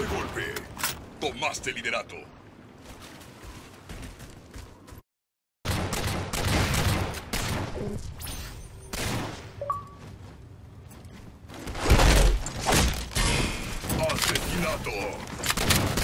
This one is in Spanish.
De golpe. Tomaste liderato. Asesinato.